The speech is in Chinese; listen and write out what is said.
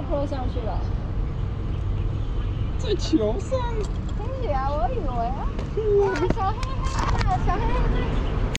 坐上去了。在球上。可以啊，我以为啊。哇，小黑黑啊，小黑黑在。